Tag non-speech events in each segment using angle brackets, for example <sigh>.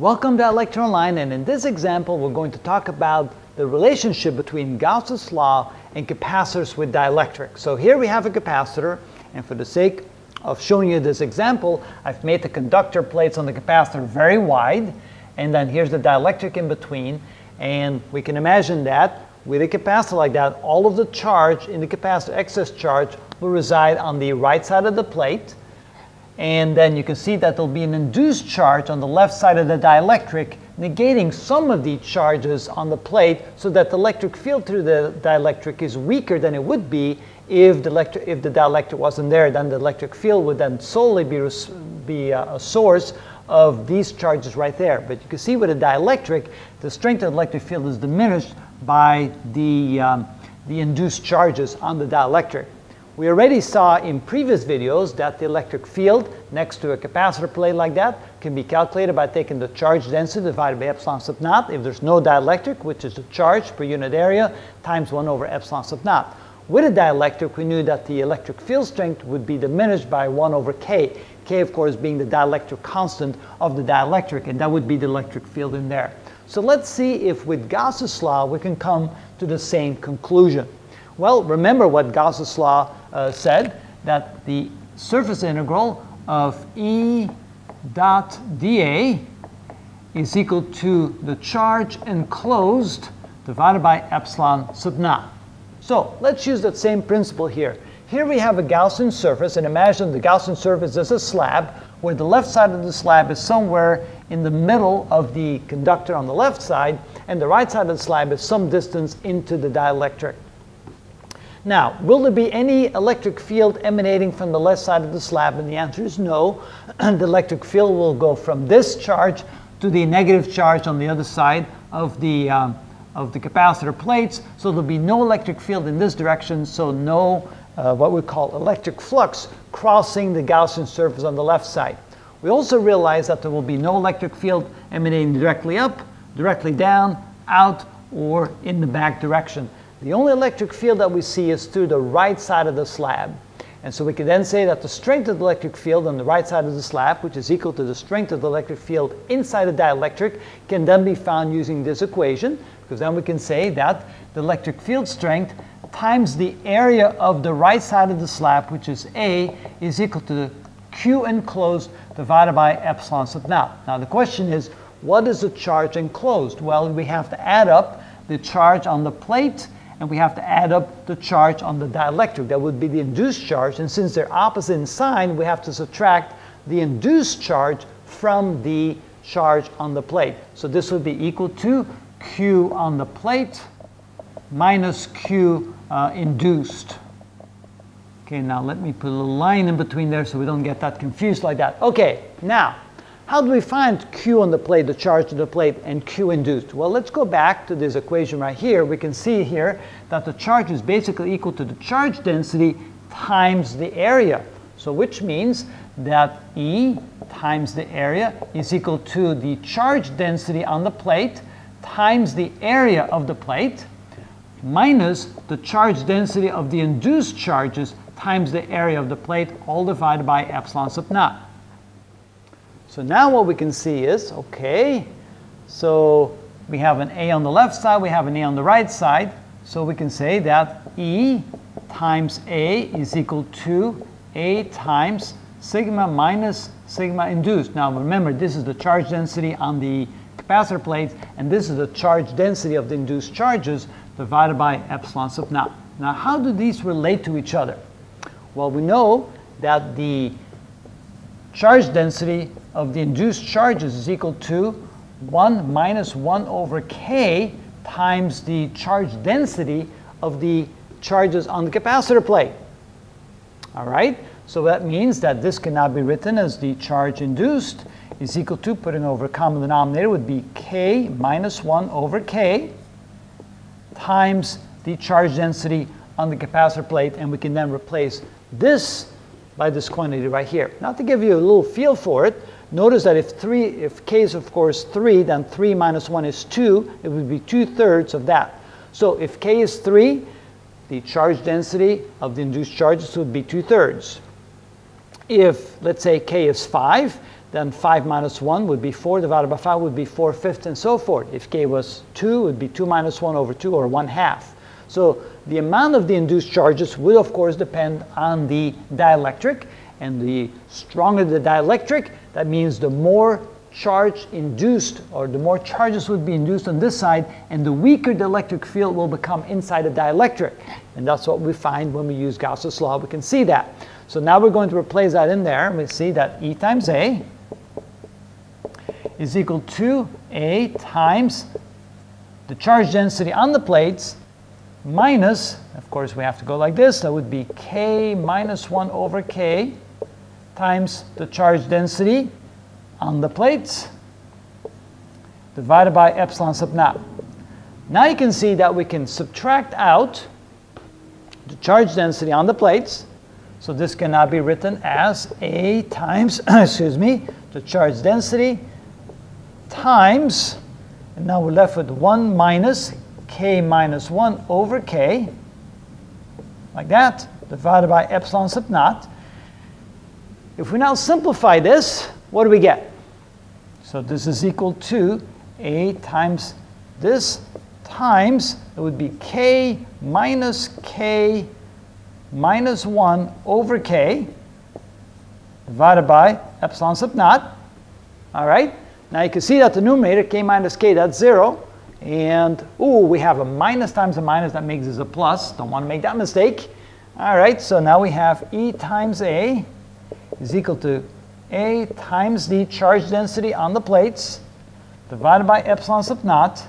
Welcome to ilectureonline and in this example we're going to talk about the relationship between Gauss's law and capacitors with dielectric. So here we have a capacitor and for the sake of showing you this example I've made the conductor plates on the capacitor very wide and then here's the dielectric in between and we can imagine that with a capacitor like that all of the charge in the capacitor excess charge will reside on the right side of the plate and then you can see that there'll be an induced charge on the left side of the dielectric, negating some of the charges on the plate so that the electric field through the dielectric is weaker than it would be if the, electric, if the dielectric wasn't there. Then the electric field would then solely be, be a source of these charges right there. But you can see with a dielectric, the strength of the electric field is diminished by the, um, the induced charges on the dielectric. We already saw in previous videos that the electric field next to a capacitor plate like that can be calculated by taking the charge density divided by epsilon sub naught if there's no dielectric, which is the charge per unit area, times 1 over epsilon sub naught. With a dielectric, we knew that the electric field strength would be diminished by 1 over k. k, of course, being the dielectric constant of the dielectric, and that would be the electric field in there. So let's see if with Gauss's law we can come to the same conclusion. Well, remember what Gauss's law uh, said, that the surface integral of E dot dA is equal to the charge enclosed divided by epsilon sub naught. So let's use that same principle here. Here we have a Gaussian surface, and imagine the Gaussian surface is a slab, where the left side of the slab is somewhere in the middle of the conductor on the left side, and the right side of the slab is some distance into the dielectric. Now, will there be any electric field emanating from the left side of the slab? And the answer is no. <clears throat> the electric field will go from this charge to the negative charge on the other side of the, um, of the capacitor plates. So there'll be no electric field in this direction, so no uh, what we call electric flux crossing the Gaussian surface on the left side. We also realize that there will be no electric field emanating directly up, directly down, out, or in the back direction. The only electric field that we see is through the right side of the slab. And so we can then say that the strength of the electric field on the right side of the slab, which is equal to the strength of the electric field inside the dielectric, can then be found using this equation, because then we can say that the electric field strength times the area of the right side of the slab, which is A, is equal to Q enclosed divided by epsilon sub naught. Now the question is, what is the charge enclosed? Well, we have to add up the charge on the plate and we have to add up the charge on the dielectric. That would be the induced charge, and since they're opposite in sign, we have to subtract the induced charge from the charge on the plate. So this would be equal to Q on the plate minus Q uh, induced. Okay, now let me put a line in between there so we don't get that confused like that. Okay, now how do we find Q on the plate, the charge on the plate, and Q induced? Well, let's go back to this equation right here. We can see here that the charge is basically equal to the charge density times the area. So which means that E times the area is equal to the charge density on the plate times the area of the plate minus the charge density of the induced charges times the area of the plate, all divided by epsilon sub naught. So now what we can see is, okay, so we have an A on the left side, we have an A on the right side. So we can say that E times A is equal to A times sigma minus sigma induced. Now remember, this is the charge density on the capacitor plates, and this is the charge density of the induced charges divided by epsilon sub naught. Now how do these relate to each other? Well, we know that the charge density of the induced charges is equal to 1 minus 1 over k times the charge density of the charges on the capacitor plate. All right, so that means that this can now be written as the charge induced is equal to, putting over common denominator would be k minus 1 over k times the charge density on the capacitor plate, and we can then replace this by this quantity right here. Now to give you a little feel for it, Notice that if 3, if k is of course 3, then 3 minus 1 is 2. It would be 2 thirds of that. So if k is 3, the charge density of the induced charges would be 2 thirds. If, let's say, k is 5, then 5 minus 1 would be 4 divided by 5 would be 4 fifths and so forth. If k was 2, it would be 2 minus 1 over 2 or 1 half. So the amount of the induced charges will of course depend on the dielectric and the stronger the dielectric, that means the more charge induced or the more charges would be induced on this side and the weaker the electric field will become inside the dielectric. And that's what we find when we use Gauss's law. We can see that. So now we're going to replace that in there. and We see that E times A is equal to A times the charge density on the plates minus, of course we have to go like this, that would be K minus 1 over K times the charge density on the plates divided by epsilon sub naught. Now you can see that we can subtract out the charge density on the plates. So this can now be written as A times, <coughs> excuse me, the charge density times, and now we're left with 1 minus k minus 1 over k, like that, divided by epsilon sub naught. If we now simplify this, what do we get? So this is equal to a times this times, it would be k minus k minus 1 over k divided by epsilon sub naught. All right? Now you can see that the numerator, k minus k, that's 0. And, ooh, we have a minus times a minus. That makes us a plus. Don't want to make that mistake. All right, so now we have E times A is equal to A times the charge density on the plates divided by epsilon sub naught.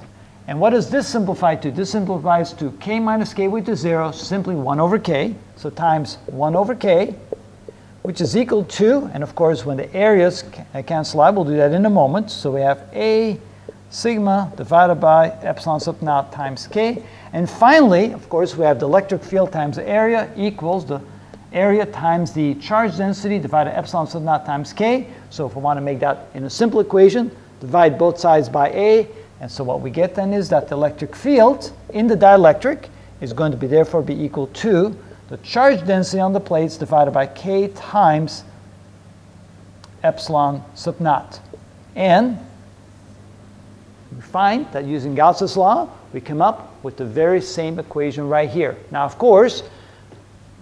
And what does this simplify to? This simplifies to k minus k equal to 0, simply 1 over k. So times 1 over k which is equal to, and of course when the areas cancel out, we'll do that in a moment. So we have A sigma divided by epsilon sub naught times K. And finally, of course, we have the electric field times the area equals the area times the charge density divided by epsilon sub naught times K. So if we want to make that in a simple equation, divide both sides by A. And so what we get then is that the electric field in the dielectric is going to be therefore be equal to the charge density on the plates divided by k times epsilon sub naught. And we find that using Gauss's law, we come up with the very same equation right here. Now, of course,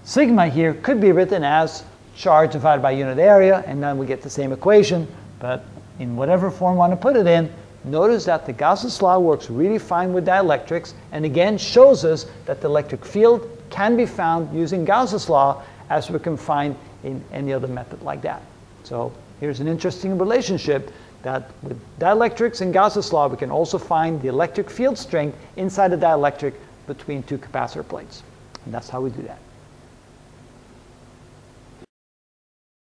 sigma here could be written as charge divided by unit area, and then we get the same equation. But in whatever form we want to put it in, notice that the Gauss's law works really fine with dielectrics, and again shows us that the electric field can be found using Gauss's law as we can find in any other method like that. So here's an interesting relationship that with dielectrics and Gauss's law, we can also find the electric field strength inside the dielectric between two capacitor plates. And that's how we do that.